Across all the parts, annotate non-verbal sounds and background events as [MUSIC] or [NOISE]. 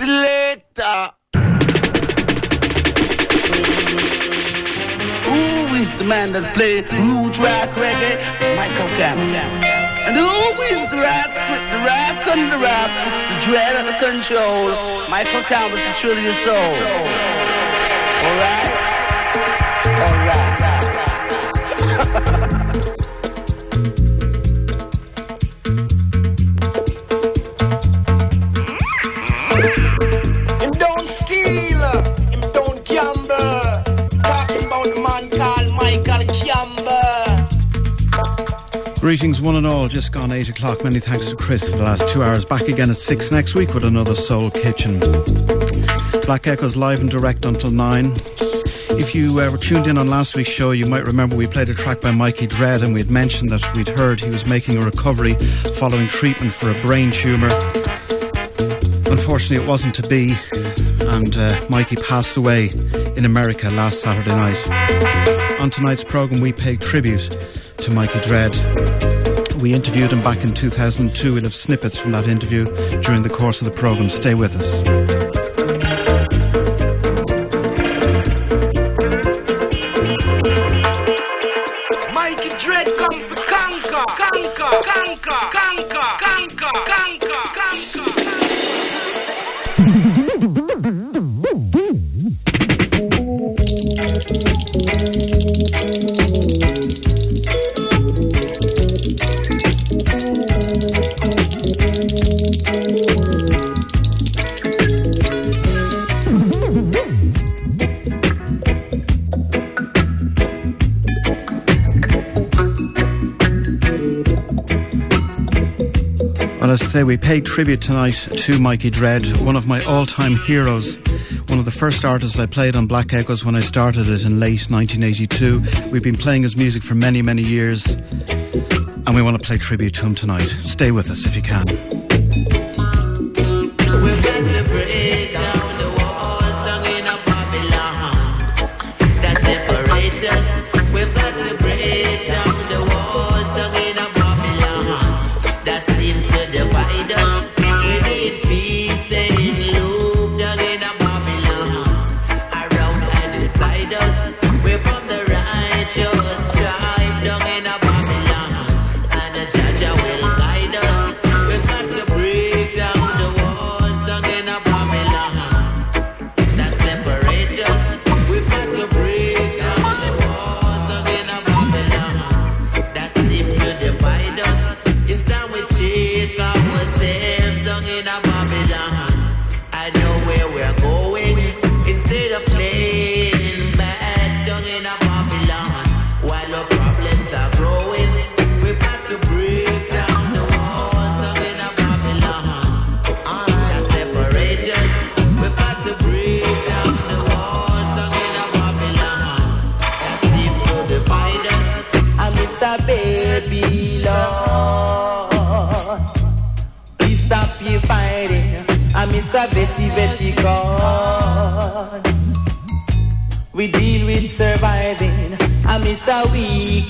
later. Who is the man that play roots rock reggae? Michael Campbell. And who is the rap, the rap and the rap? It's the dread and the control. Michael Campbell, truth of your soul. Alright? Him [LAUGHS] Greetings, one and all. Just gone eight o'clock. Many thanks to Chris for the last two hours. Back again at six next week with another Soul Kitchen. Black Echoes live and direct until nine. If you uh, were tuned in on last week's show, you might remember we played a track by Mikey Dread and we had mentioned that we'd heard he was making a recovery following treatment for a brain tumour. Unfortunately, it wasn't to be, and uh, Mikey passed away in America last Saturday night. On tonight's programme, we pay tribute to Mikey Dread. We interviewed him back in 2002. We'll have snippets from that interview during the course of the programme. Stay with us. Well, as I say, we paid tribute tonight to Mikey Dread, one of my all time heroes. One of the first artists I played on Black Echoes when I started it in late 1982. We've been playing his music for many, many years, and we want to play tribute to him tonight. Stay with us if you can.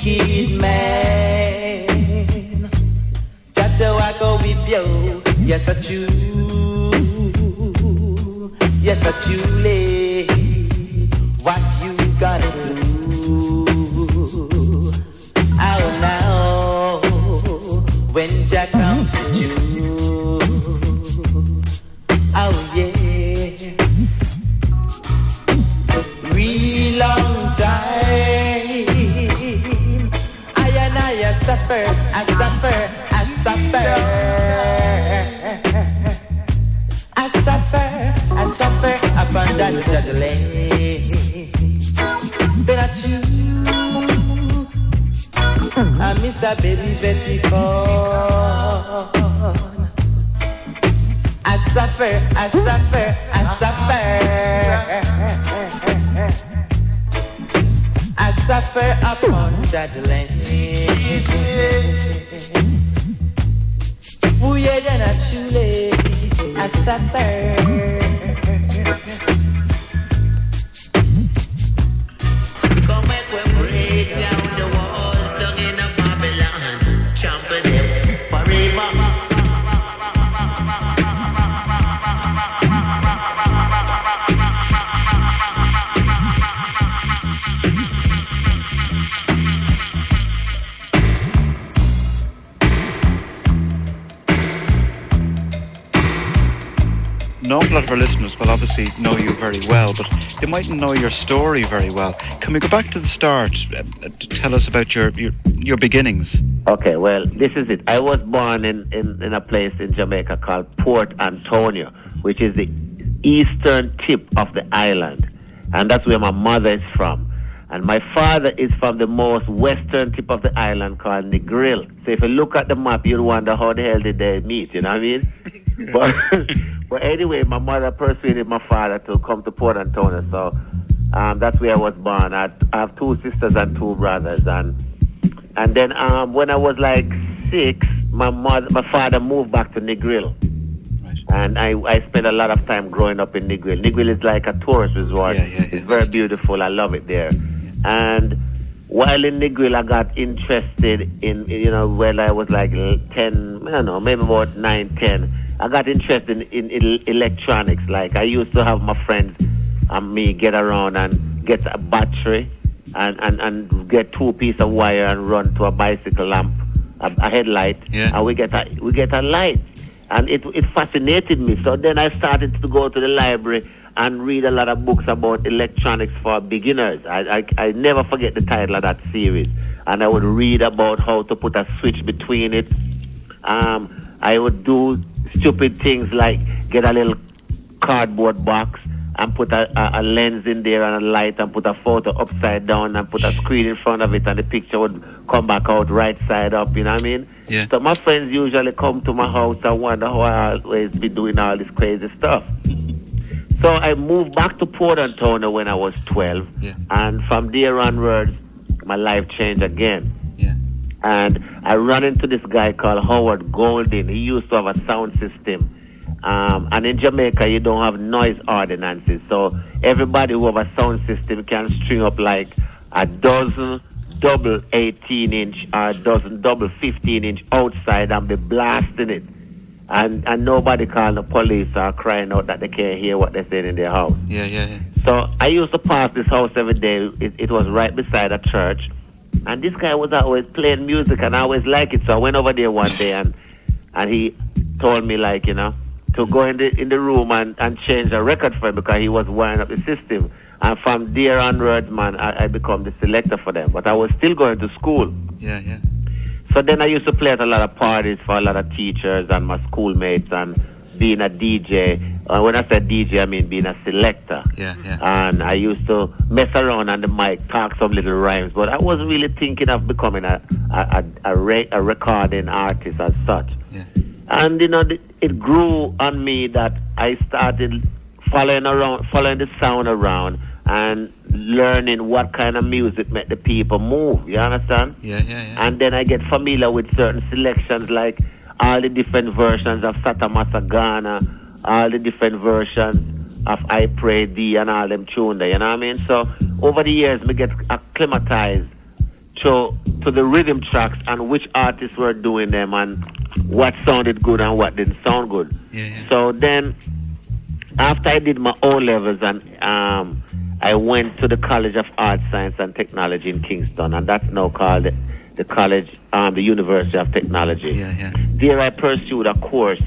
Wicked man. Chacho, I go with you. Yes, I choose. Yes, I choose. I miss a baby Betty Ford. I suffer, I suffer, I suffer. I suffer upon that. Ooh, yeah, then I truly, I suffer. Of our listeners will obviously know you very well, but they mightn't know your story very well. Can we go back to the start uh, tell us about your, your, your beginnings? Okay, well, this is it. I was born in, in, in a place in Jamaica called Port Antonio, which is the eastern tip of the island. And that's where my mother is from. And my father is from the most western tip of the island called Negril. So if you look at the map, you'll wonder how the hell did they meet, you know what I mean? [LAUGHS] [LAUGHS] but, but anyway, my mother persuaded my father to come to Port Antonio. So um, that's where I was born. I, I have two sisters and two brothers. And and then um, when I was like six, my mother, my father moved back to Negril. And I, I spent a lot of time growing up in Negril. Negril is like a tourist resort. Yeah, yeah, yeah. It's very beautiful. I love it there. And while in Negril, I got interested in, you know, when I was like 10, I don't know, maybe about 9, 10. I got interested in, in, in electronics. Like I used to have my friends and me get around and get a battery and, and, and get two pieces of wire and run to a bicycle lamp, a, a headlight, Yeah. and we get a we get a light, and it it fascinated me. So then I started to go to the library and read a lot of books about electronics for beginners. I I, I never forget the title of that series, and I would read about how to put a switch between it. Um, I would do stupid things like get a little cardboard box and put a, a, a lens in there and a light and put a photo upside down and put a screen in front of it and the picture would come back out right side up, you know what I mean? Yeah. So my friends usually come to my house and wonder how I always be doing all this crazy stuff. So I moved back to Port Antonio when I was 12 Yeah. and from there onwards my life changed again. And I ran into this guy called Howard Golden. He used to have a sound system. Um, and in Jamaica, you don't have noise ordinances. So everybody who have a sound system can string up like a dozen double 18 inch or a dozen double 15 inch outside and be blasting it. And, and nobody call the police or crying out that they can't hear what they're saying in their house. Yeah, yeah, yeah. So I used to pass this house every day. It, it was right beside a church. And this guy was always playing music and I always liked it. So I went over there one day and and he told me like, you know, to go in the in the room and, and change the record for him because he was wiring up the system. And from there onwards, man, I, I become the selector for them. But I was still going to school. Yeah, yeah. So then I used to play at a lot of parties for a lot of teachers and my schoolmates and being a DJ. Uh, when I said DJ, I mean being a selector. Yeah, yeah. And I used to mess around on the mic, talk some little rhymes, but I wasn't really thinking of becoming a a, a, a, re- a recording artist as such. Yeah. And you know, th- it grew on me that I started following around, following the sound around, and learning what kind of music make the people move. You understand? Yeah, yeah, yeah. And then I get familiar with certain selections, like all the different versions of Satta Massagana, all the different versions of I Pray Thee, and all them tune there. You know what I mean? So over the years, me get acclimatized to to the rhythm tracks and which artists were doing them and what sounded good and what didn't sound good. Yeah, yeah. So then, after I did my O levels and um, I went to the College of Art, Science and Technology in Kingston, and that's now called the, College, um, the University of Technology. Yeah, yeah. There, I pursued a course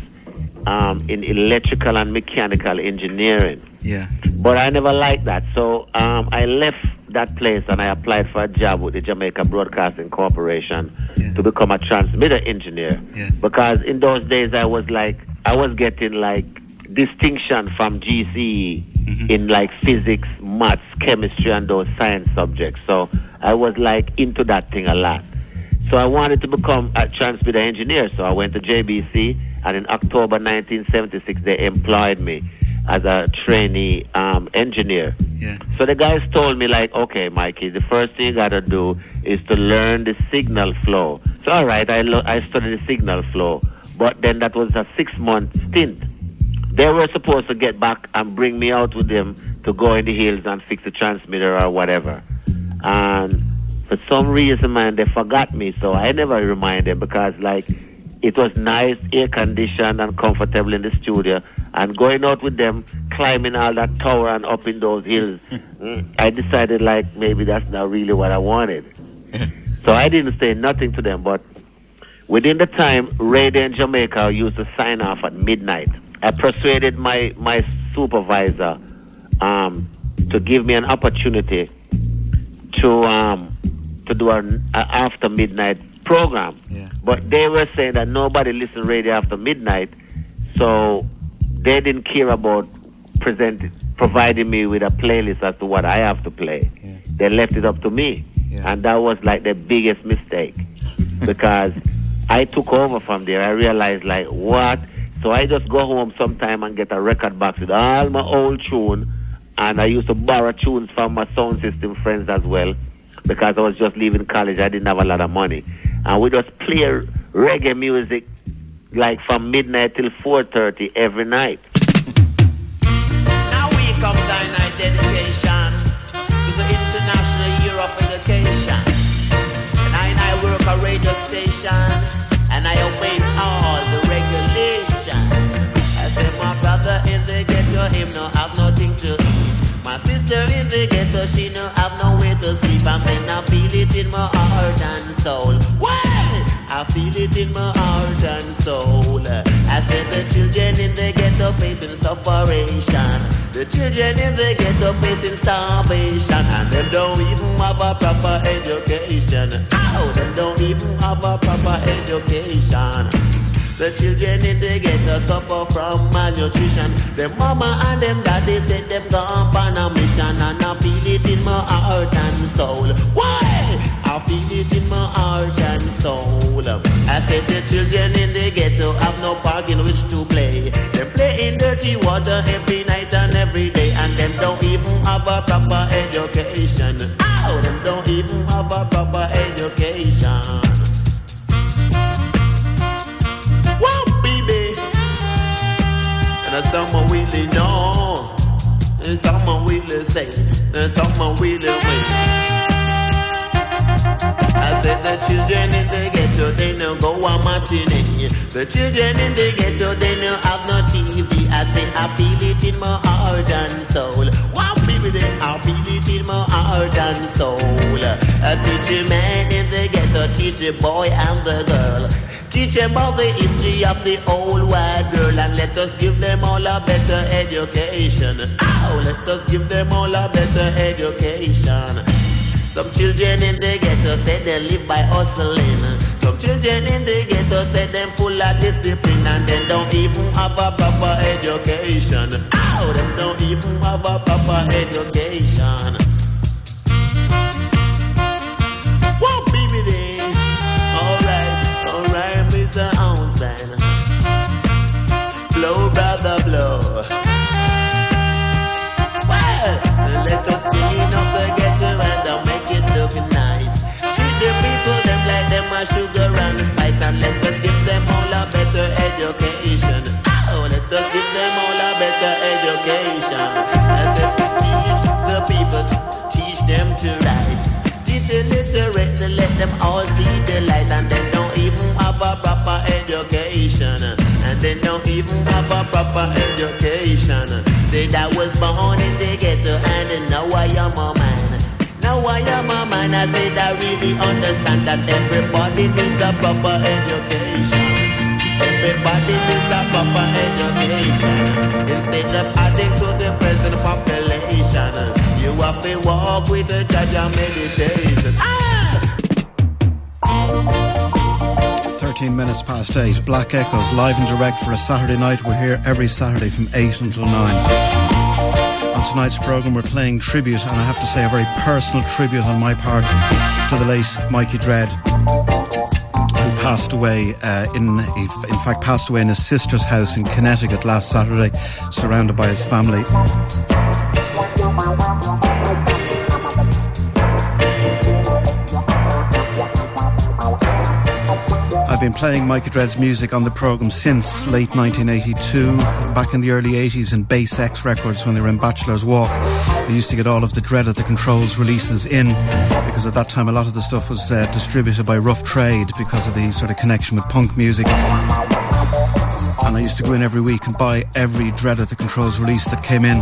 um, in electrical and mechanical engineering. Yeah. But I never liked that. So um, I left that place and I applied for a job with the Jamaica Broadcasting Corporation Yeah. to become a transmitter engineer. Yeah. Because in those days I was like, I was getting like distinction from GCE Mhm. in like physics, maths, chemistry, and those science subjects. So I was like into that thing a lot. So I wanted to become a transmitter engineer. So I went to JBC, and in October 1976, they employed me as a trainee um, engineer. Yeah. So the guys told me like, okay, Mikey, the first thing you gotta do is to learn the signal flow. So all right, I lo- I studied the signal flow, but then that was a six month stint. They were supposed to get back and bring me out with them to go in the hills and fix the transmitter or whatever. And for some reason, man, they forgot me, so I never remind them because like it was nice, air conditioned and comfortable in the studio. And going out with them, climbing all that tower and up in those hills, [LAUGHS] I decided like maybe that's not really what I wanted. [LAUGHS] So I didn't say nothing to them, but within the time, radio in Jamaica used to sign off at midnight. I persuaded my my supervisor um, to give me an opportunity to um, to do an after midnight program. Yeah. But they were saying that nobody listen radio after midnight, so they didn't care about present providing me with a playlist as to what I have to play. Yeah. They left it up to me, Yeah. and that was like the biggest mistake [LAUGHS] because I took over from there. I realized like what. So I just go home sometime and get a record box with all my old tune, and I used to borrow tunes from my sound system friends as well, because I was just leaving college. I didn't have a lot of money, and we just play reggae music like from midnight till 4:30 every night. Now we come night dedication to the International Year of Education. And I and I work a radio station and I obey all the regulations. I said my brother in the ghetto, him no have nothing to eat. My sister in the ghetto, she no have to sleep. I mean I feel it in my heart and soul. Well, I feel it in my heart and soul. I said the children in the ghetto facing sufferation. The children in the ghetto facing starvation. And them don't even have a proper education. Ow, them don't even have a proper education. The children in the ghetto suffer from malnutrition. Them mama and them daddy said them gone on a mission. And I feel it in my heart and soul. Why? I feel it in my heart and soul. I said the children in the ghetto have no park in which to play. They play in dirty water every night and every day. And them don't even have a proper education. Ow, them don't even have a proper education. Someone really know. Someone really say. Someone really win. I said the children in the ghetto, they no go a matinee. The children in the ghetto, they no have no TV. I say I feel it in my heart and soul. Wow, they I feel it in my heart and soul. I teach man in the ghetto, teach a boy and the girl. Teach them about the history of the old wide world and let us give them all a better education. Ow, let us give them all a better education. Some children in the ghetto say they live by hustling. Some children in the ghetto say them full of discipline and they don't even have a proper education. Ow, them don't even have a proper education. Whoa, baby, Mr. Ounceman. Blow, brother, blow. Well, let us clean up the ghetto and uh, make it look nice. Treat the people them like them a sugar and spice and let us give them all a better education. Oh, let us give them all a better education. As if we teach the people, teach them to write. Teach illiterate to let them all see the light and they don't even have a proper education. And they don't even have a proper education. Say that was born in the ghetto and now I am a man. Now I am a man, I said I really understand that everybody needs a proper education. Everybody needs a proper education. Instead of adding to the present population, you have to walk with the judge meditation. Ah! 13 minutes past 8. Black Echoes live and direct for a Saturday night. We're here every Saturday from 8 until 9. On tonight's programme, we're playing tribute, and I have to say, a very personal tribute on my part to the late Mikey Dread, who passed away uh, in, in fact, passed away in his sister's house in Connecticut last Saturday, surrounded by his family. I've been playing Mikey Dread's music on the programme since late 1982. Back in the early 80s in Bass X Records when they were in Bachelor's Walk, they used to get all of the Dread at the Controls releases in because at that time a lot of the stuff was uh, distributed by Rough Trade because of the sort of connection with punk music. And I used to go in every week and buy every Dread at the Controls release that came in.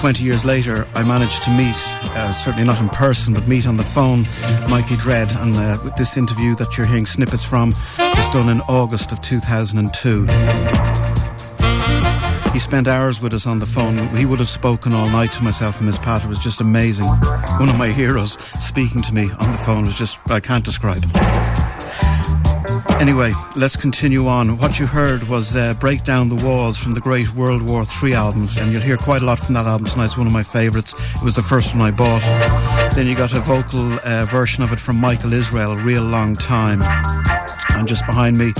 20 years later, I managed to meet uh, certainly not in person, but meet on the phone Mikey Dread. And uh, this interview that you're hearing snippets from was done in August of 2002. He spent hours with us on the phone. He would have spoken all night to myself and Miss Pat. It was just amazing. One of my heroes speaking to me on the phone was just, I can't describe. Anyway, let's continue on. What you heard was uh, Break Down the Walls from the great World War III albums, and you'll hear quite a lot from that album tonight. It's one of my favourites. It was the first one I bought. Then you got a vocal uh, version of it from Michael Israel, Real Long Time. And just behind me,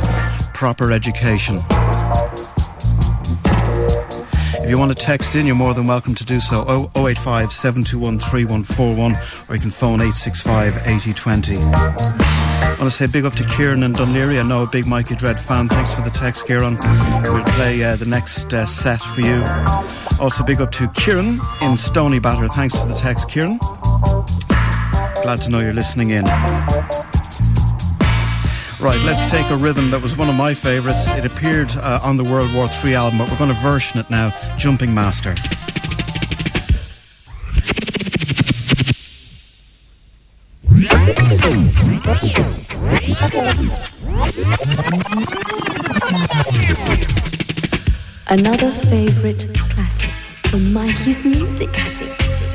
Proper Education. If you want to text in, you're more than welcome to do so. 085 721 3141, or you can phone 865 8020. I want to say big up to Kieran and Dun Laoghaire. I know a big Mikey Dread fan. Thanks for the text, Kieran. We'll play uh, the next uh, set for you. Also, big up to Kieran in Stoneybatter. Thanks for the text, Kieran. Glad to know you're listening in. Right, let's take a rhythm that was one of my favourites. It appeared uh, on the World War III album, but we're going to version it now Jumping Master. Another favourite classic from Mikey's Music Attic.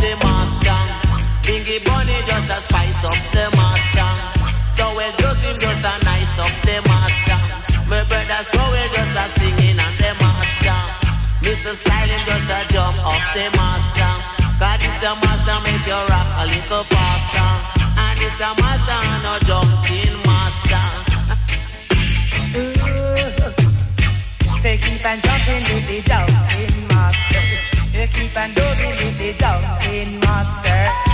The master. Bingy bunny just a spice the master. So we just just a nice the master. My brother, so we just a singing and the master. Mr. Just a jump the master. A master, make you rock a little faster. And it's a master, no master. Keep on jumping with the jumping masters. You keep on doing with the jumping masters.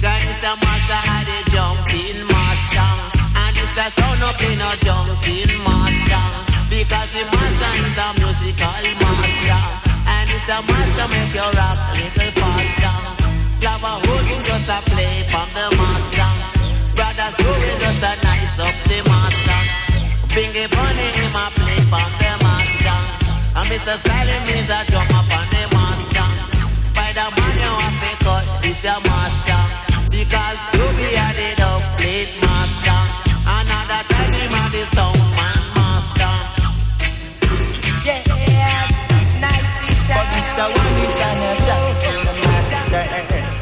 God a master, and the jumping master. And it's a sound up in a jumping master. Because the master is a musical master And it's a master make you rock little And Mr. Styling means a jump up on the master Spider-Man you have to cut this your master Because you be a the dub plate master Another time him a the sound a one it and a jump in the master.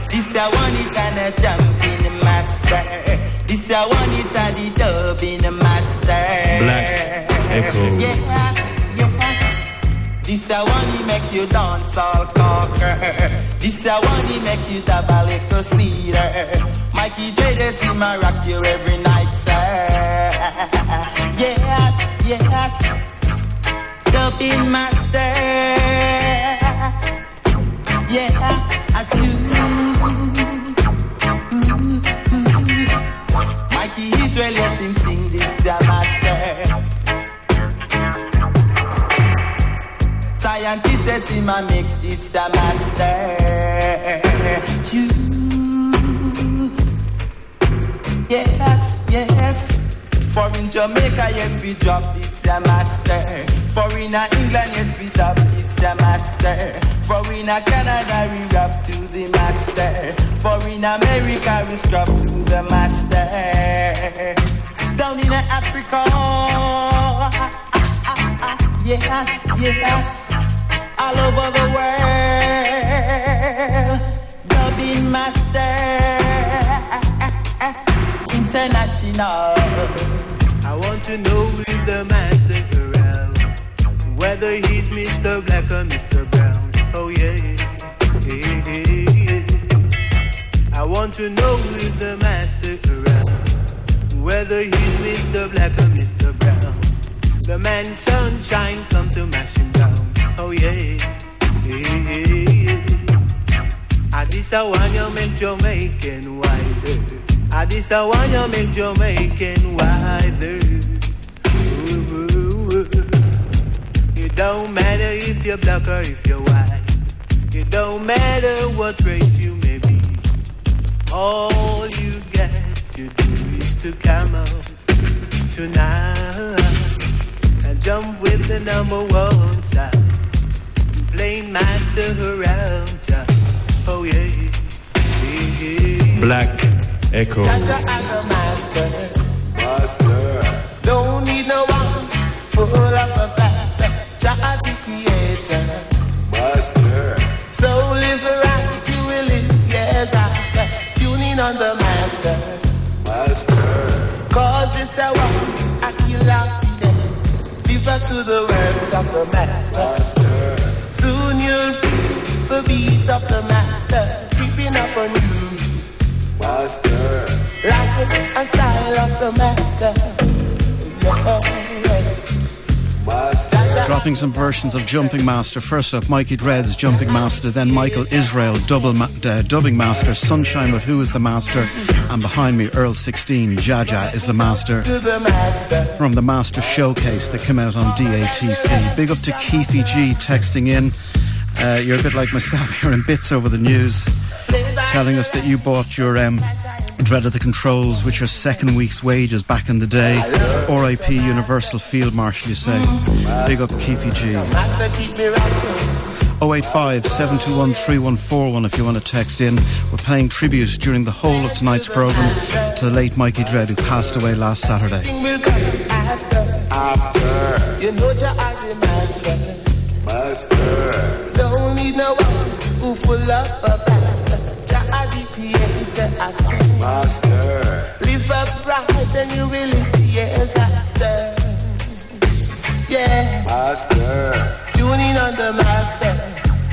This a one it and a jump in the master. This a one it and the dub in the master. Black Echo. Yes, yes. This a one he make you dance all conquer. This a one he make you dab a little sweeter. Mikey J, that's him a rock you every night, sir. Yes, yes. Dubbing master Says him a mix it's a master. Choo. Yes, yes. For in Jamaica, yes, we drop this, a master. For in England, yes, we drop this, a master. For in Canada we rap to the master. For in America we scrap to the master. Down in Africa, ah, ah, ah, yes, yes, all over the world, dubbing master, international. I want to know if the master around, whether he's Mr. Black or Mr. Brown. Oh yeah, yeah, yeah. to know if the master around, whether he's Mr. Black or Mr. Brown. The man sunshine come to my. Oh yeah, yeah, yeah. I this want you make Jamaican wider. I this want you make Jamaican wider. Ooh, ooh, ooh. It don't matter if you're black or if you're white. It don't matter what race you may be. All you got to do is to come out tonight and jump with the number one side. Oh, Black Echo. Jaja as a master, master. Don't need no one full of a blaster. Jah the creator, master. So live right, you will live years after. Tuning on the master, master. Cause this a one I kill out the Live up to the words of the master. master. Soon you'll feel the beat of the master creeping up on you. Master. Like a style of the master. Yeah. Master. Dropping some versions of Jumping Master. First up, Mikey Dread's Jumping Master, then Michael Israel double ma- uh, Dubbing Master, Sunshine with Who is the Master, and behind me, Earl 16, Jaja is the Master. From the Master Showcase that came out on DATC. Big up to Keefe G texting in. Uh, you're a bit like myself, [LAUGHS] you're in bits over the news, telling us that you bought your um, Dread of the Controls which your second week's wages back in the day. RIP Universal Field Marshal, you say. Big up Keefe G. Master keep me rocking. 085 721 3141 if you want to text in. We're playing tribute during the whole of tonight's programme to the late Mikey Dread who passed away last Saturday. Don't need no one who full a are creator. I say. Master. Live up right and you will live years after. Yeah. Master. Tuning on the master.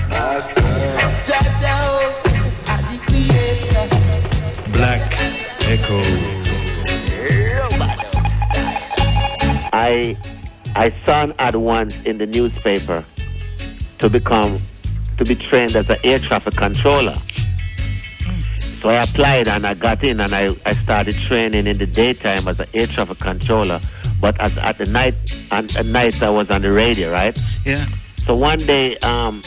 Master. Jah Jah oh, are the creator. Black Echo. I I saw an ad once in the newspaper to become to be trained as an air traffic controller. So I applied and I got in and I, I started training in the daytime as an air traffic controller. But as, at the night and at night I was on the radio, right? Yeah. So one day, um,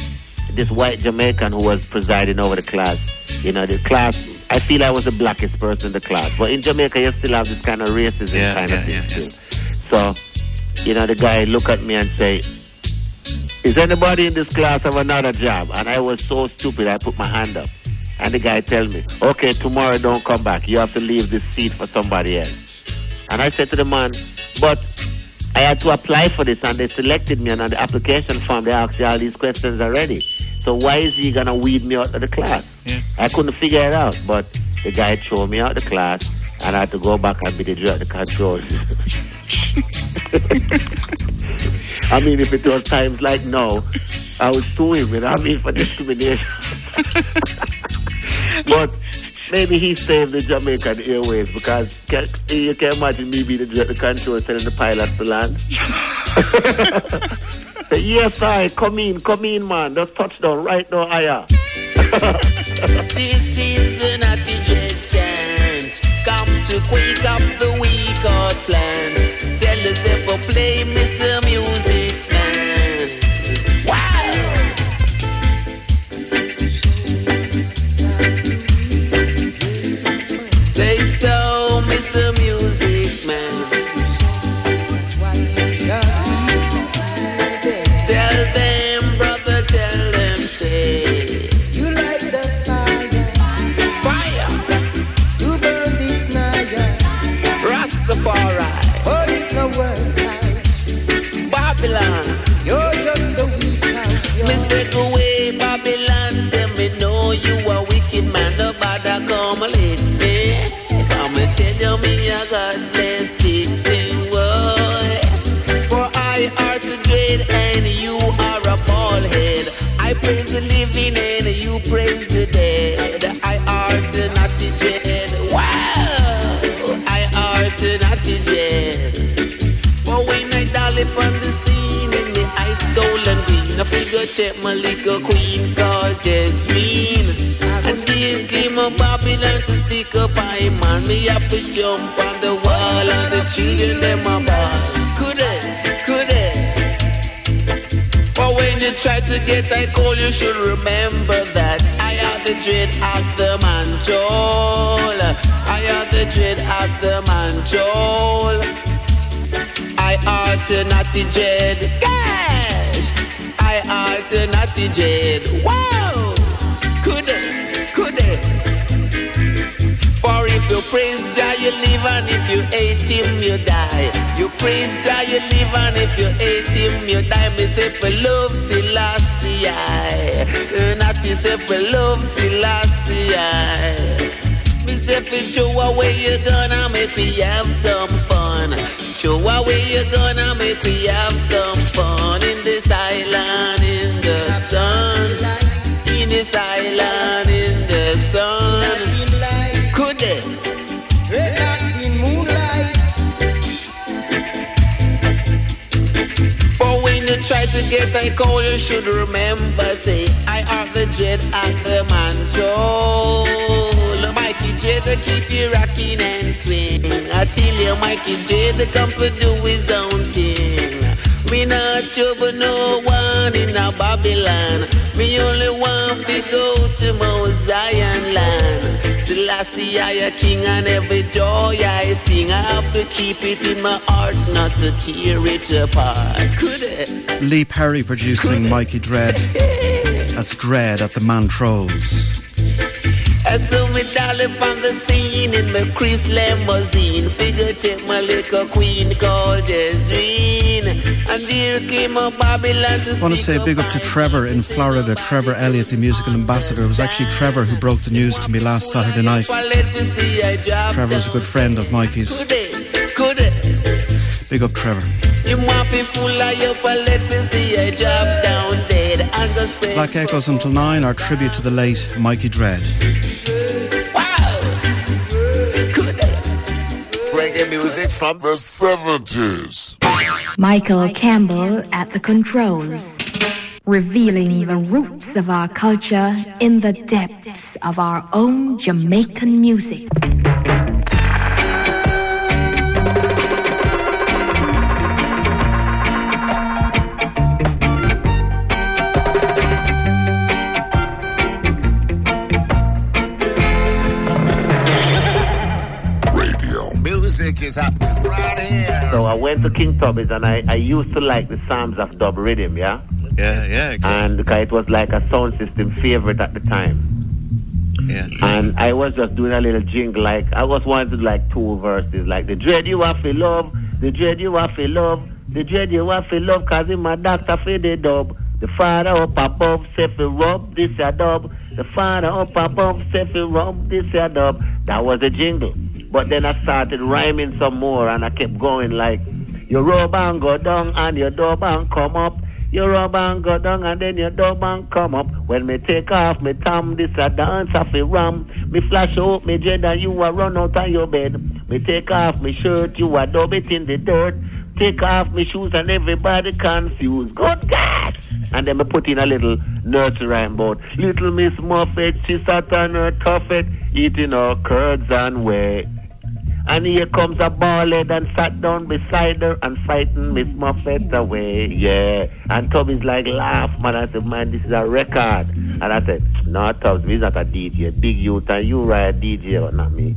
this white Jamaican who was presiding over the class, you know, the class, I feel I was the blackest person in the class. But in Jamaica, you still have this kind of racism Yeah, kind yeah, of thing yeah. So, you know, the guy look at me and say, is anybody in this class have another job? And I was so stupid, I put my hand up. And the guy tell me, okay, tomorrow don't come back. You have to leave this seat for somebody else. And I said to the man, but I had to apply for this and they selected me and on the application form they asked you all these questions already. So why is he gonna weed me out of the class? Yeah. I couldn't figure it out, but the guy threw me out of the class and I had to go back and be the director of control. [LAUGHS] I mean, if it was times like now, I would sue him, you know, I mean, for discrimination. [LAUGHS] but maybe he saved the Jamaican Airways because can, you can imagine me being the control telling the pilots to land. [LAUGHS] Say, yes, I come in, come in, man. Just touchdown right now, higher. [LAUGHS] This is an chant. Come to quake up the weak plan. Tell us if play Mr. my little queen called Jasmine. And she came a Babylon to stick up I man. Me have to jump on the wall and the children them a ball. Could it? Could it? But when you try to get that call, you should remember that I have the dread of the manjol. I have the dread of the manjol. I alternate dread. Live, and if you hate Him, you die. You Jah, you live, and if you hate Him, you die. Me say for love Selassie. Not you say for love Selassie. Me say for show away you gonna make me have some fun. Show away you gonna make me have some to get a call, you should remember, say, I are the jet and the man Joel. Mikey J to keep you rocking and swing. I tell you, Mikey J to come to do his own thing. Me not trouble no one in a Babylon. Me only want to go to Mount Zion land. Selassie, I a king and every joy I sing. I have to keep it in my heart, not to tear it apart. Could it? Lee Perry producing Mikey Dread. That's Dread at the Mantrolls. I saw me dolly on the scene in my Chris limousine. Figure check my little queen called Jasmine. And here came a Babylon to I want to say a big up to Trevor in Florida, Trevor Elliott, the musical ambassador. It was actually Trevor who broke the news to me last Saturday night. Let me see a. Trevor's a good friend of Mikey's. Could it? Could it? Big up, Trevor. You might be full of your but let me see down dead and go spread. Black Echoes until nine, our tribute to the late Mikey Dread. Wow! Reggae music from the 70s. Michael Campbell at the controls, revealing the roots of our culture in the depths of our own Jamaican music. I went to King Tubby's and I, I used to like the sounds of dub rhythm, yeah? Yeah, yeah. And because it was like a sound system favorite at the time. Yeah. And I was just doing a little jingle, like I was wanting to do like two verses, like the dread you have to love, the dread you have to love, the dread you have to love, cause in my doctor for the dub. The father up above, say fi rub, this a dub. The father up above, say fi rub, this a dub. That was a jingle. But then I started rhyming some more and I kept going like, you rub and go down and your dub and come up. You rub and go down and then your dub and come up. When me take off me tam, this a dance of a ram. Me flash out me jet and you a run out of your bed. Me take off me shirt, you a dub it in the dirt. Take off me shoes and everybody confused. Good God! And then me put in a little nursery rhyme about little Miss Muffet, she sat on her tuffet, eating her curds and whey. And here comes a ballhead and sat down beside her and frightened Miss Muffet away. Yeah. And Tubby's like, laugh, man. I said, man, this is a record. And I said, no, Tubbs, he's not a DJ. Big youth, and you are a DJ, but not me.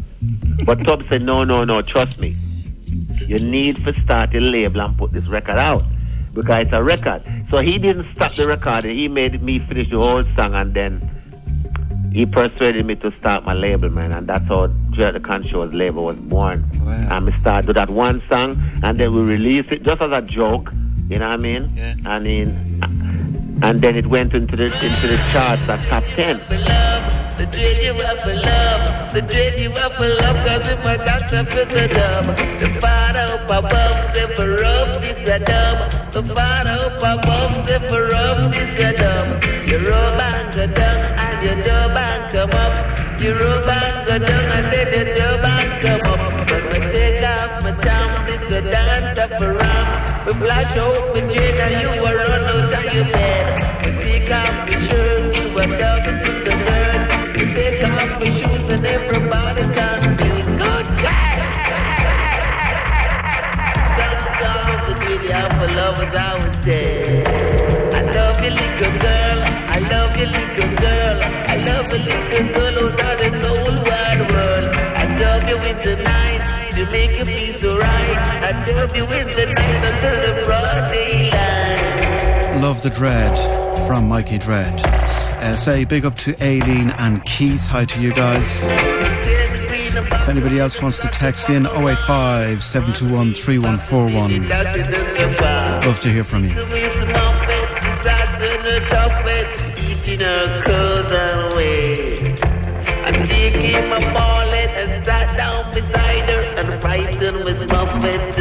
But Tubbs said, no, no, no, trust me. You need to start a label and put this record out. Because it's a record. So he didn't stop the record. He made me finish the whole song and then he persuaded me to start my label, man, and that's how Dread the Controls label was born. And we started with that one song, and then we released it just as a joke, you know what I mean? Yeah. I mean, and then it went into the into the charts at top ten. The dread you have for love, the dread you have for love, cause if my doctor for the dub, the father up above, say for rub, this a dub, the father up above, say for rub, this a dub, you rub and go down, and you go back, come up. You roll back, go down, I said you go back, come up. But my take off my time, it's a dance up around. We flash out the chain and you are run out of your bed. We take off the shirt, you are dug to the dirt. We take off the shoes and everybody can feel good. Some songs the really have for lovers, I would say. I love you, little girl love you, little girl. I love you, little girl, oh, that is the whole wide world. I love you in the night to make you feel so right. I love you in the night until the broad daylight. Love the Dread from Mikey Dread. Uh, say big up to Aileen and Keith. Hi to you guys. If anybody else wants to text in, 085 721 3141. Love to hear from you. Eating her clothes away. I'm taking my wallet and sat down beside her and frightened with muffets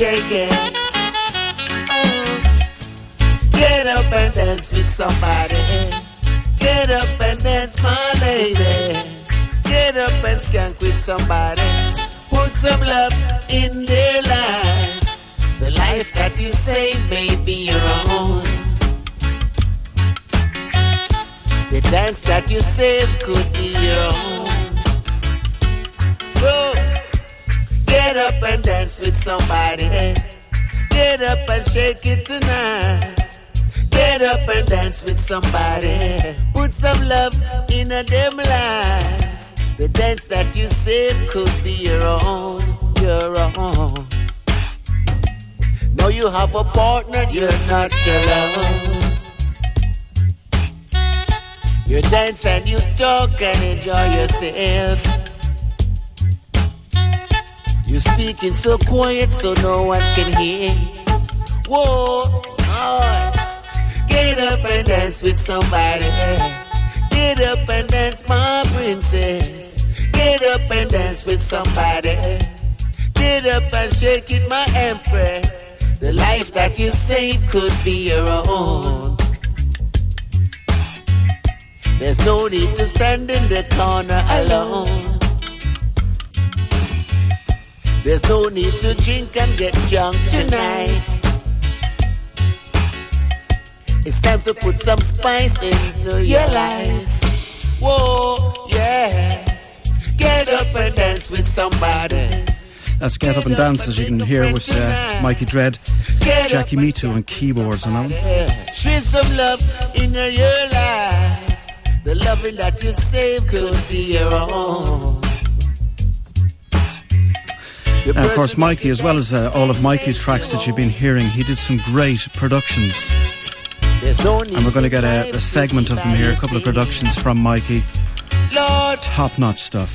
shake it. Get up and dance with somebody. Get up and dance, my lady. Get up and skank with somebody. Put some love in their life. The life that you save may be your own. The dance that you save could be your own. So, get up and dance with somebody. Get up and shake it tonight. Get up and dance with somebody. Put some love in a them life. The dance that you save could be your own, your own. Now you have a partner, you're not alone. You dance and you talk and enjoy yourself. You speaking so quiet so no one can hear. Whoa, boy. Get up and dance with somebody. Get up and dance, my princess. Get up and dance with somebody. Get up and shake it, my empress. The life that you save could be your own. There's no need to stand in the corner alone. There's no need to drink and get drunk tonight. It's time to put some spice into your life. Whoa, yes. Get up and dance with somebody. That's Get Up and Dance, as you can hear, with uh, Mikey Dread, Jackie Mittoo, and keyboards and all. Share some love in your life. The loving that you save could be your own. And of course, Mikey, as well as uh, all of Mikey's tracks that you've been hearing, he did some great productions. And we're going to get a, a segment of them here, a couple of productions from Mikey. Top notch stuff.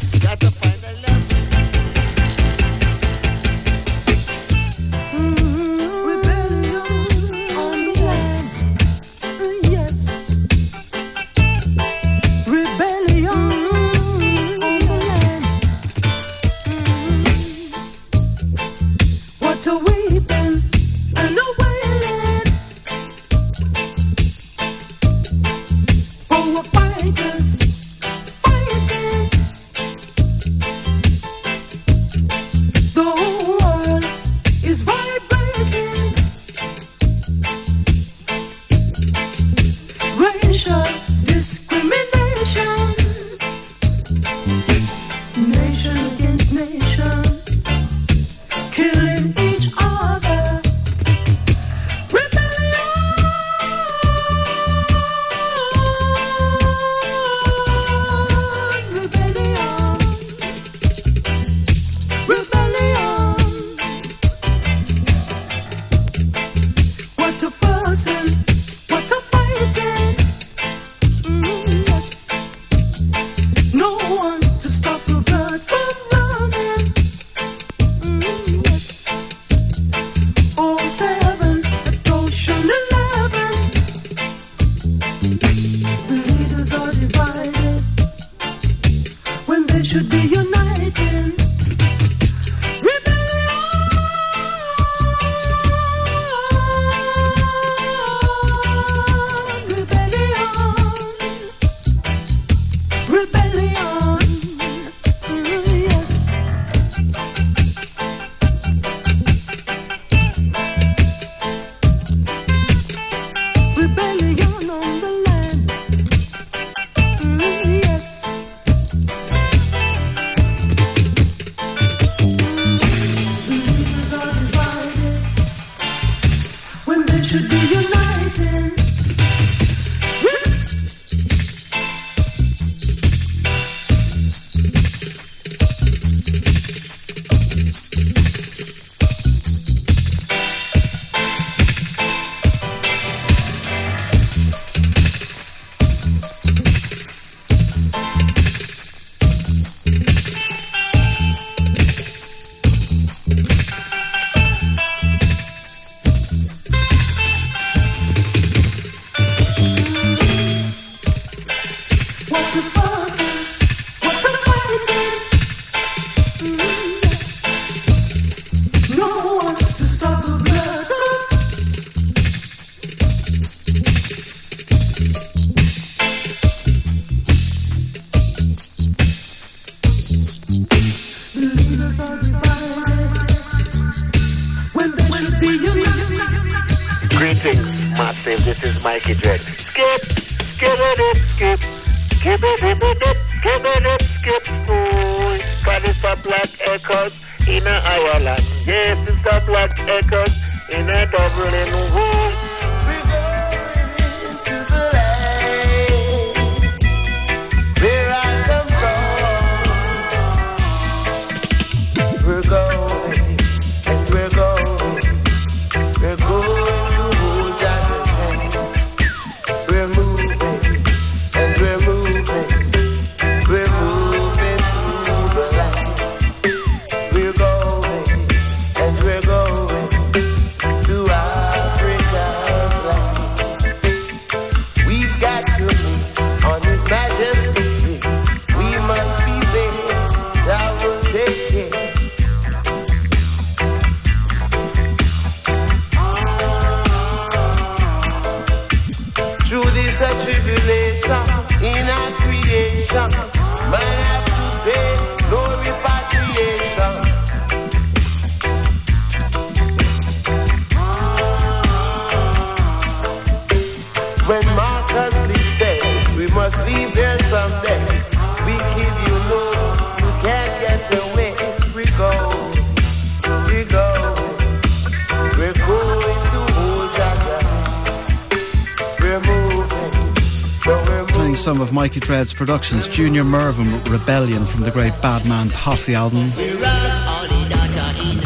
Mikey Dread's productions, Junior Murvin Rebellion from the great Badman Posse album,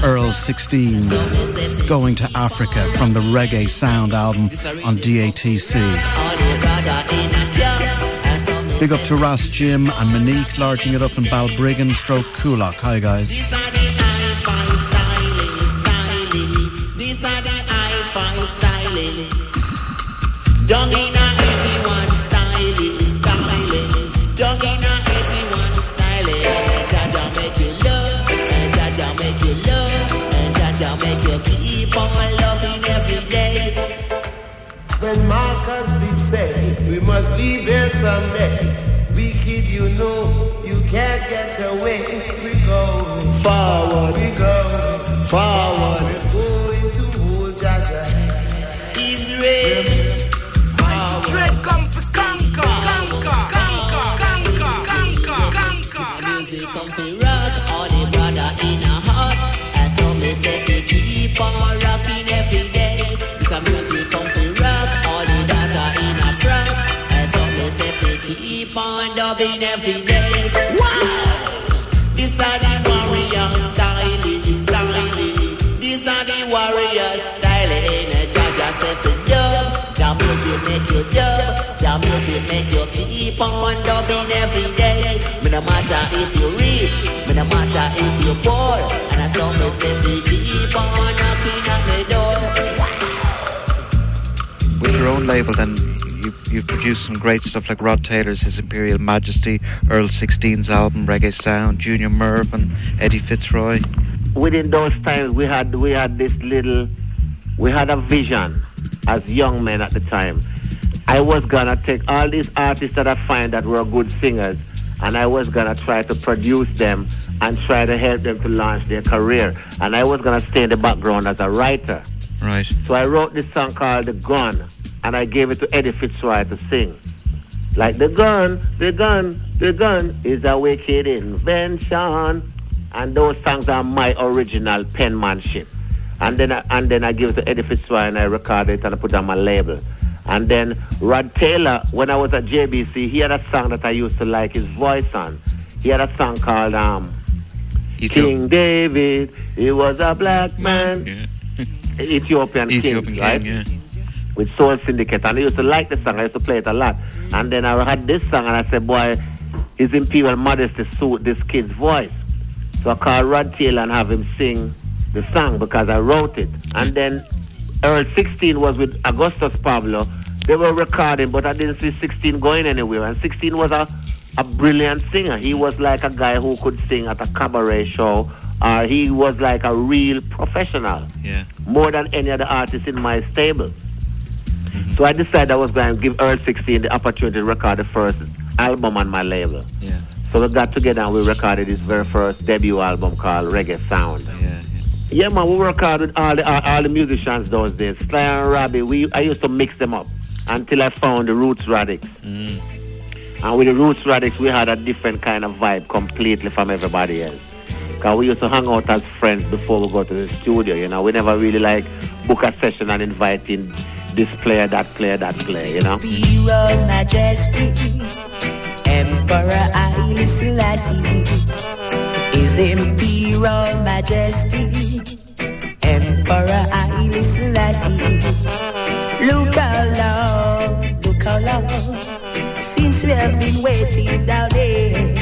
Earl 16, Going to Africa from the Reggae Sound album on DATC. Big up to Ras Jim and Monique, larging it up in Balbriggan, stroke Coolock. Hi guys. These Jaja make you keep on loving every day. When Marcus did say we must leave here someday, we kid you know you can't get away. We go forward, we go forward. On dubbing every day. Wow! This are the warrior styling, styling. These are the warrior styling. Jaja says to dub. Jam music make you dub. Jam music make you keep on dubbing every day. Me no matter if you rich, me no matter if you poor. And I saw me say we keep on knocking at the door. With your own label, then you've produced some great stuff like Rod Taylor's His Imperial Majesty, Earl 16's album Reggae Sound, Junior Murvin, Edi Fitzroy. within those times we had we had this little we had a vision as young men at the time. I was gonna take all these artists that I find that were good singers and I was gonna try to produce them and try to help them to launch their career. And I was gonna stay in the background as a writer. Right. So I wrote this song called The Gun and I gave it to Edi Fitzroy to sing. Like the gun, the gun, the gun is a wicked invention. And those songs are my original penmanship. And then I, and then I give it to Edi Fitzroy and I record it and I put it on my label. And then Rod Taylor, when I was at JBC, he had a song that I used to like his voice on. He had a song called um, King David. He was a black man. Ethiopian, [LAUGHS] Ethiopian king, king, right? yeah. With Soul Syndicate. And I used to like the song. I used to play it a lot. And then I had this song and I said, boy, his Imperial Majesty suit this kid's voice. So I called Rod Taylor and have him sing the song because I wrote it. And then Earl 16 was with Augustus Pablo. They were recording, but I didn't see 16 going anywhere. And 16 was a, a brilliant singer. He was like a guy who could sing at a cabaret show. Uh, he was like a real professional, Yeah. more than any other artist in my stable. Mm-hmm. So I decided I was going to give Earl 16 the opportunity to record the first album on my label. Yeah. So we got together and we recorded his very first debut album called Reggae Sound. Yeah, yeah. yeah man, we worked hard with all the all, all the musicians those days. Sly and Robbie, we I used to mix them up until I found the Roots Radics. Mm. And with the Roots Radics, we had a different kind of vibe completely from everybody else. Because we used to hang out as friends before we go to the studio, you know. We never really like book a session and invite in this player, that player, that player, you know. Imperial Majesty, Emperor Haile Selassie, His Imperial Majesty, Emperor Haile Selassie. Look how long, look how long, since we have been waiting down there.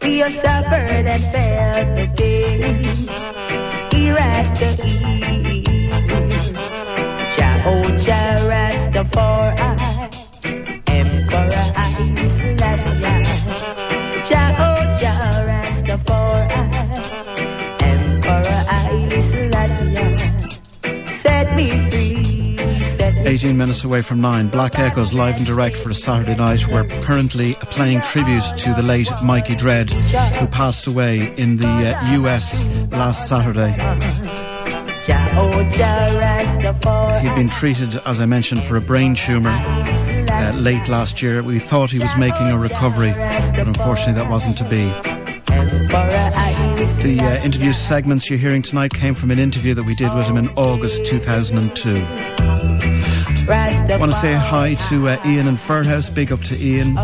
We have suffered and felt the pain, year after year. Rastafari, Emperor Haile Selassie. Jehovah Rastafari, Emperor Haile Selassie. Set me free, set me 18 minutes away from 9. Black Echoes live and direct for a Saturday night. We're currently playing tribute to the late Mikey Dread, who passed away in the uh, US last Saturday. Rastafari. He'd been treated, as I mentioned, for a brain tumour uh, late last year. We thought he was making a recovery, but unfortunately that wasn't to be. The uh, interview segments you're hearing tonight came from an interview that we did with him in August 2002. I want to say hi to uh, Ian and Furthouse. Big up to Ian.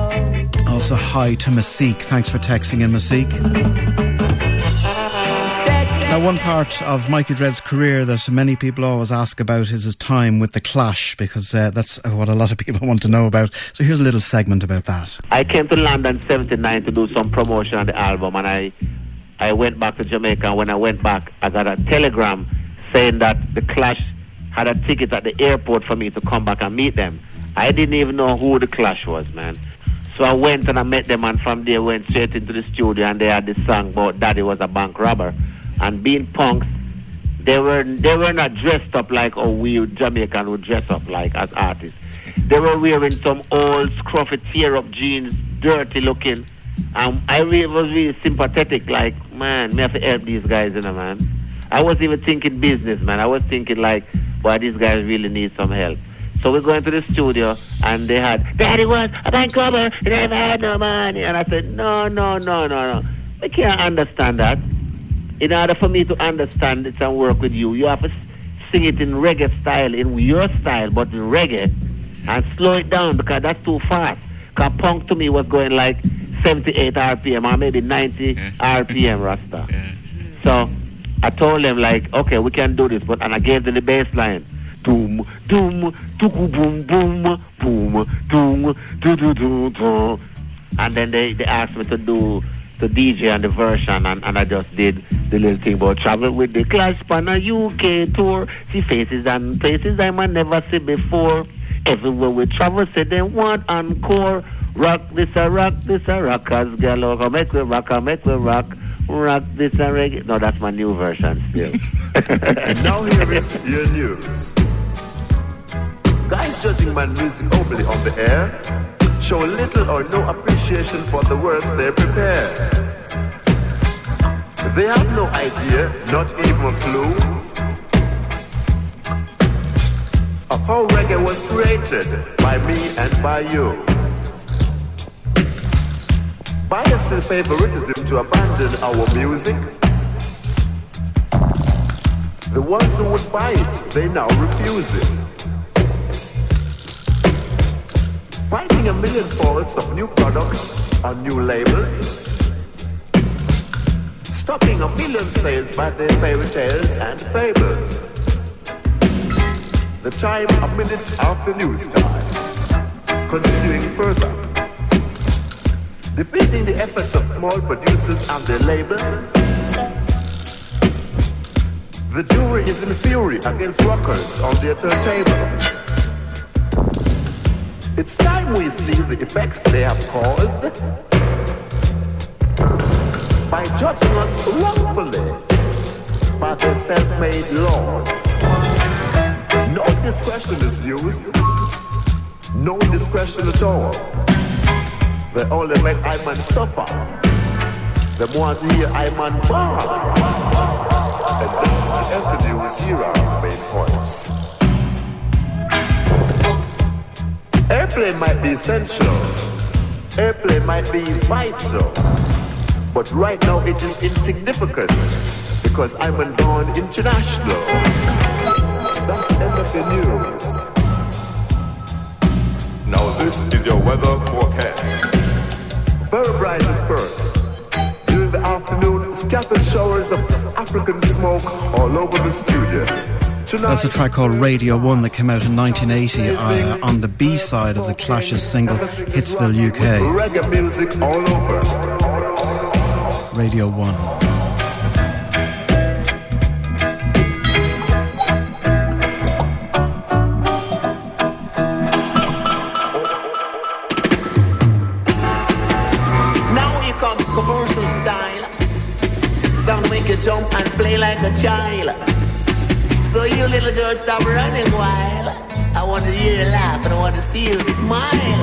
Also, hi to Masik. Thanks for texting in, Masik. Now, one part of Mikey Dread's career that many people always ask about is his time with The Clash, because uh, that's what a lot of people [LAUGHS] want to know about. So, here's a little segment about that. I came to London 79 to do some promotion on the album and I I went back to Jamaica and when I went back I got a telegram saying that the Clash had a ticket at the airport for me to come back and meet them. I didn't even know who the Clash was, man. So I went and I met them and from there went straight into the studio and they had this song about Daddy was a bank robber. And being punks, they were they were not dressed up like how we Jamaican would dress up like as artists. They were wearing some old scruffy tear up jeans, dirty looking. Um, I really was really sympathetic, like, man, me have to help these guys, you know, man. I was even thinking business, man. I was thinking like, boy, these guys really need some help. So we go into the studio and they had, Daddy was a bank robber, never had no money. And I said, no, no, no, no, no. I can't understand that. In order for me to understand it and work with you, you have to sing it in reggae style, in your style, but in reggae, and slow it down because that's too fast. Because punk to me was going like 78 RPM or maybe 90 RPM, Rasta. So I told them like, okay, we can do this, but and I gave them the bass line. Doom, doom, tuku boom, boom, boom, doom, do do do do. And then they, they asked me to do the DJ and the version, and, and I just did the little thing about travel with the Clash on a UK tour. See faces and places I might never see before. Everywhere we travel, say they want encore. Rock this a rock, this a rockers galore. Come make we rock, come make we rock. Rock this a reggae. No, that's my new version still. [LAUGHS] And now here is your news. Guys judging my music openly on the air show little or no appreciation for the words they prepare. They have no idea, not even a clue, of how reggae was created by me and by you. Bias and favoritism to abandon our music. The ones who would buy it, they now refuse it. A million faults of new products on new labels. Stopping a million sales by their fairy tales and fables. The time a minute after news time. Continuing further. Defeating the efforts of small producers and their label. The jury is in fury against rockers on their turntable. It's time we see the effects they have caused by judging us wrongfully by their self-made laws. No discretion is used. No discretion at all. They only make I man suffer. The more to hear I man bar. And then Anthony was here our main points. Airplane might be essential. Airplane might be vital. But right now it is insignificant because I'm a gone international. That's the end of the news. Now this is your weather forecast. Very bright at first. During the afternoon, scattered showers of African smoke all over the studio. That's a track called Radio 1 that came out in 1980 uh, on the B side of the Clash's single Hitsville UK. Reggae music all over. Radio 1. Now here comes commercial style. Sound make jump and play like a child. So you little girl stop running wild. I wanna hear you laugh and I wanna see you smile.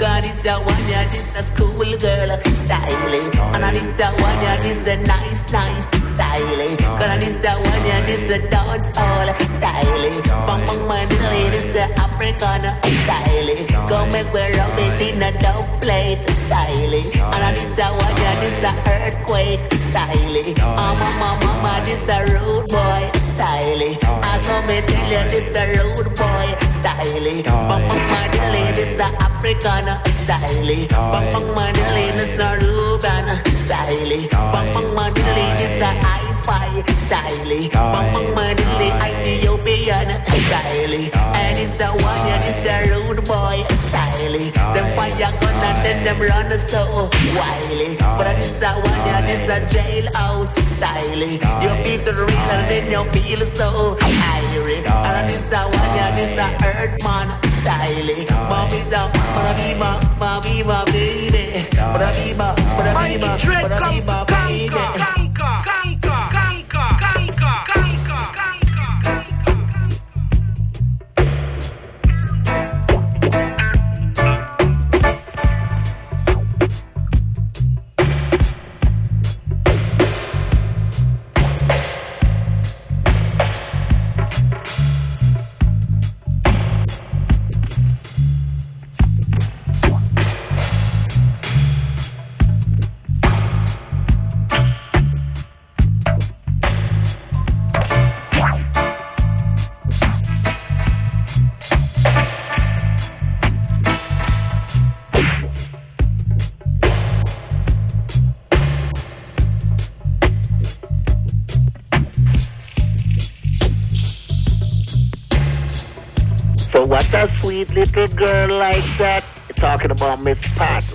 Cause this a one, yeah, this a school girl styling. And I this a one, yeah, this a nice, nice styling. Cause this a one, yeah, this a dance all styling. Bang bang man, this the African styling. Come make we rub it in a dope plate styling. And I this a one, yeah, this a earthquake styling. Oh mama, mama, this a rude boy styling. I saw me tell you this a rude boy styling. Bang bang man, this a African styling. Bang bang man, this a Ruben styling. Bang bang man, this a hi-fi styling. Bang bang man, Ethiopian styling. And it's the one, yeah, this a rude boy styling. Them fire gun and then them run so wily. But this a one, yeah, this a jailhouse styling. You beat the real and then you feel so irie. And this a one, yeah, this a earthman styling. Mommy down, but be my, mommy my baby. But be my, but be my, but be my baby.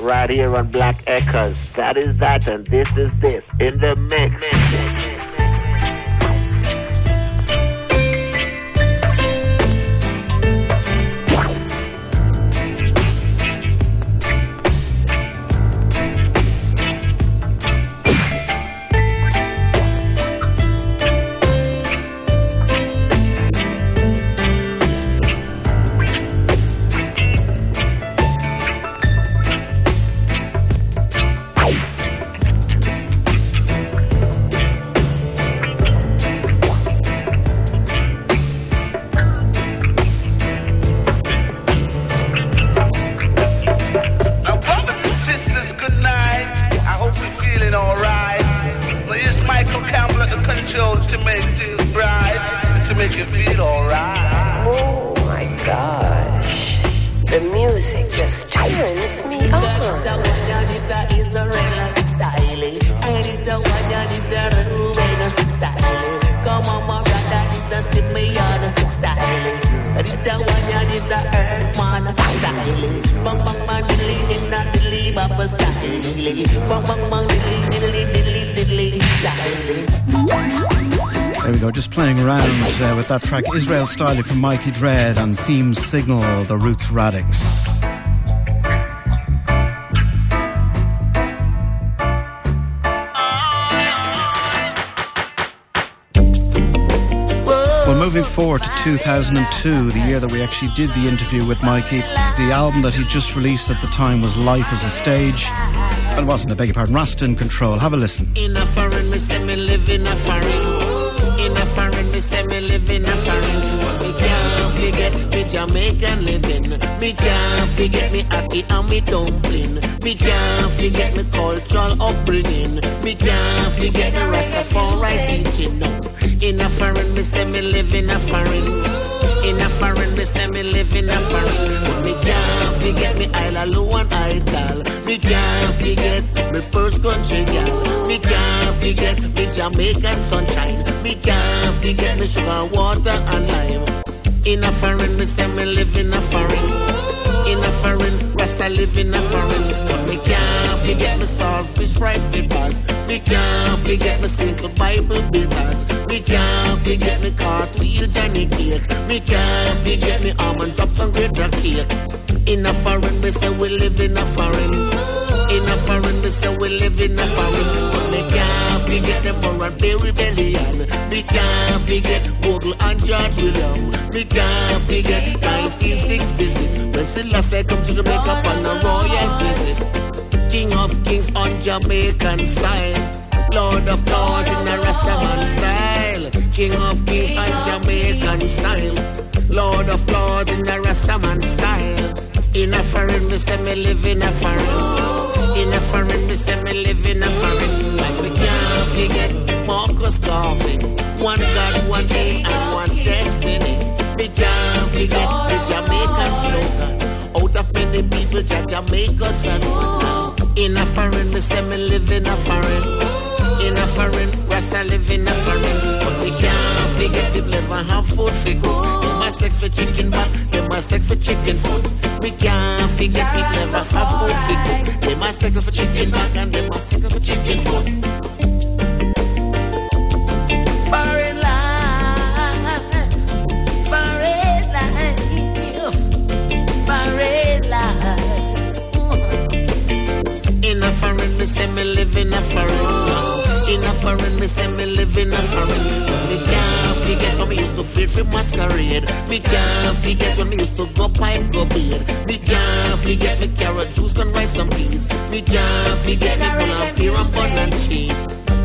Right here on Black Echoes. That is that and this is this in the mix. There we go, just playing around uh, with that track Israel Style from Mikey Dread and theme signal, The Roots Radics. Well, moving forward to 2002, the year that we actually did the interview with Mikey, the album that he just released at the time was Life Is a Stage. But it wasn't, I beg your pardon, Rasta in Control. Have a listen. Me say me live in a foreign. But me can't forget me Jamaican living. Me can't forget me ackee and me dumpling. Me can't forget me cultural upbringing. Me can't forget the Rastafari teaching. In a foreign, me say me live in a foreign. In a foreign, me say me live in a foreign. But me can't forget me Isla Low and Idol. Me can't forget me first country girl. Me can't forget me Jamaican sunshine. Me can't forget me sugar, water and lime. In a foreign, me say me live in a foreign. In a foreign, Rasta live in a foreign. But me can't forget me saltfish fried flippers. Me can't forget me simple Bible bitters. Me can't forget me cartwheel Johnny cake. Me can't forget me almond drops and great cake. In a foreign, me say we live in a foreign. In a foreign, me say we live in a foreign. But me can't forget them Morant Bay Rebellion. Me can't forget Bogle and George William. Me can't forget 1966 when Selassie come to Jamaica on a royal visit. King of kings on Jamaican style. Lord of lords in a Rastaman style. King of kings on Jamaican style. Lord of lords in a Rastaman style. In a foreign, me say me live in a foreign. In a foreign, me say me live in a foreign. Like we can't forget Marcus Garvey. One God, one day, and one destiny. We can't forget the Jamaican slogan. Out of many people, Jah Jamaica us. In a foreign, me say me live in a foreign. In a foreign, Rasta live in a foreign. But we can't forget people never have food for good. Them a sex for chicken back, them a sex for chicken food. We can't forget people never have food for good. Them a sex for chicken back and them a sex for chicken food. Foreign life, foreign life, foreign life. In a foreign, me say me live in a foreign. In a foreign, me say me live in a foreign. Me can't forget when me used to feel for masquerade. Me can't forget when me used to go pipe go beard. Me can't forget me carrot juice and rice and peas. Me can't forget me pull and beer and bun and cheese.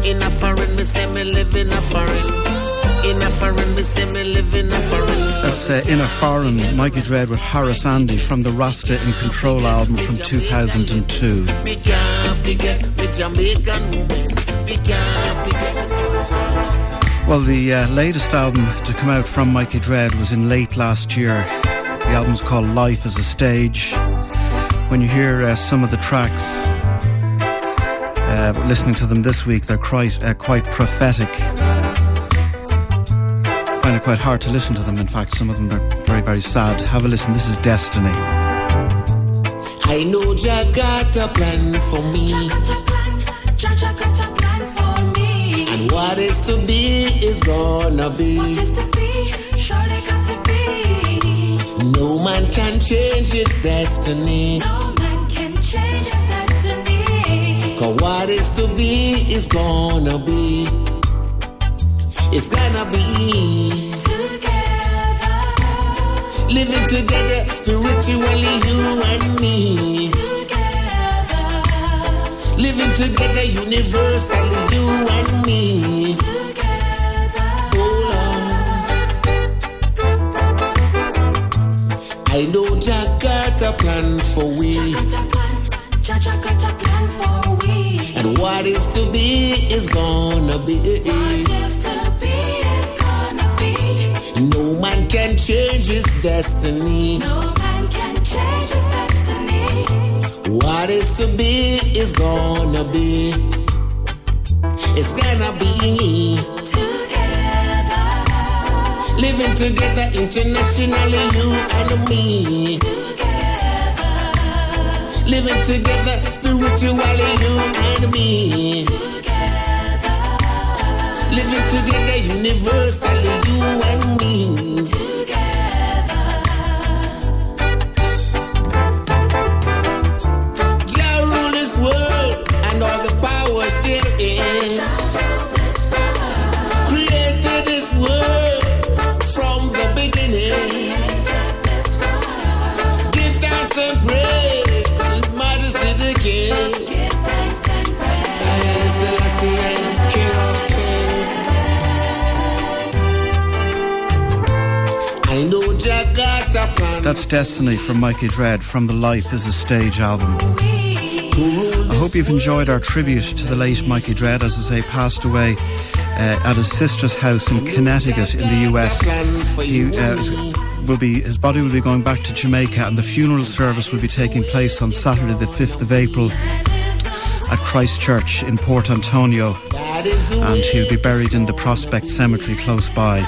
In a foreign, me say me live in a foreign. In a foreign, me say me live in a foreign. That's uh, In a Foreign, Mikey Dread with Harris Andy from the Rasta in Control album from 2002. Me can't forget me Jamaican woman. Me can't forget. Well, the uh, latest album to come out from Mikey Dread was in late last year. The album's called Life Is a Stage. When you hear uh, some of the tracks, uh, listening to them this week, they're quite, uh, quite prophetic. I find it quite hard to listen to them. In fact, some of them are very, very sad. Have a listen. This is Destiny. I know Jah got a plan for me. And what is to be is gonna be. What is to be, surely got to be. No man can change his destiny. No man can change his destiny. Cause what is to be is gonna be. It's gonna be. Together. Living together spiritually, you and me. Living together universally, you and me. Oh Lord. I know Jah got a plan for we. And what is to be is gonna be. No man can change his destiny. No man can change his destiny. What is to be is gonna be. It's gonna be together. Living together internationally, you and me. Together. Living together spiritually, you and me. Together. Living together universally, you and me. That's Destiny from Mikey Dread from the Life is a Stage album. I hope you've enjoyed our tribute to the late Mikey Dread, as I say, passed away uh, at his sister's house in Connecticut in the US. He uh, will be his body will be going back to Jamaica, and the funeral service will be taking place on Saturday, the 5th of April, at Christ Church in Port Antonio. And he'll be buried in the Prospect Cemetery close by.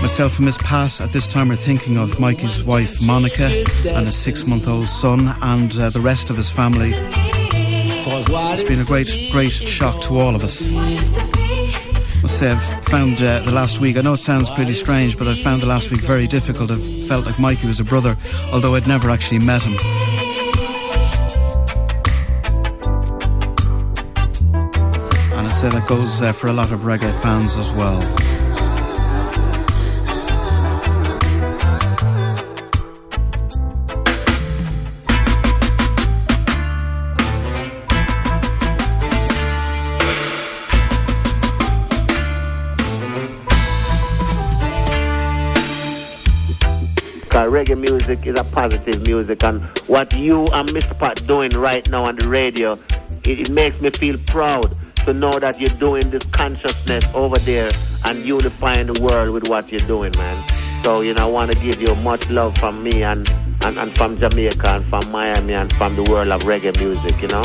Myself and Miss Pat at this time are thinking of Mikey's wife Monica and his six month old son and uh, the rest of his family. It's been a great, great shock to all of us. Must say, I've found uh, the last week, I know it sounds pretty strange, but I found the last week very difficult. I've felt like Mikey was a brother, although I'd never actually met him. And that goes uh, for a lot of reggae fans as well. Reggae music is a positive music, and what you and Mr. Pat doing right now on the radio, it, it makes me feel proud to know that you're doing this consciousness over there and unifying the world with what you're doing, man. So, you know, I want to give you much love from me and, and, and from Jamaica and from Miami and from the world of reggae music, you know?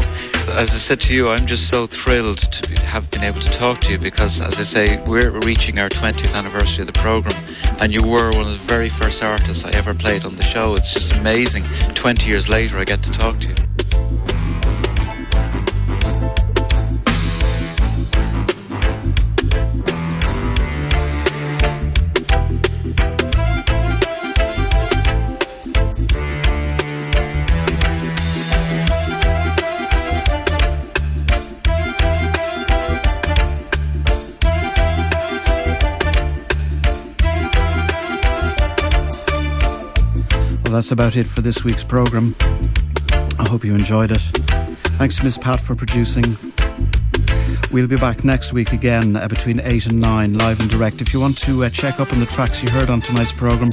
As I said to you, I'm just so thrilled to have been able to talk to you because, as I say, we're reaching our 20th anniversary of the program, and you were one of the very first artists I ever played on the show. It's just amazing. 20 years later, I get to talk to you. That's about it for this week's programme. I hope you enjoyed it. Thanks to Miss Pat for producing. We'll be back next week again uh, between 8 and 9, live and direct. If you want to uh, check up on the tracks you heard on tonight's programme,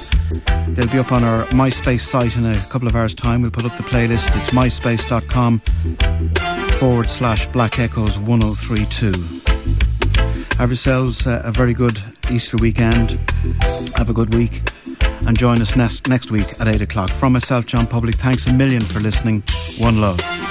they'll be up on our MySpace site in a couple of hours' time. We'll put up the playlist. It's myspace.com forward slash Black Echoes 1032. Have yourselves uh, a very good Easter weekend. Have a good week. And join us next, next week at 8 o'clock. From myself, John Public, thanks a million for listening. One love.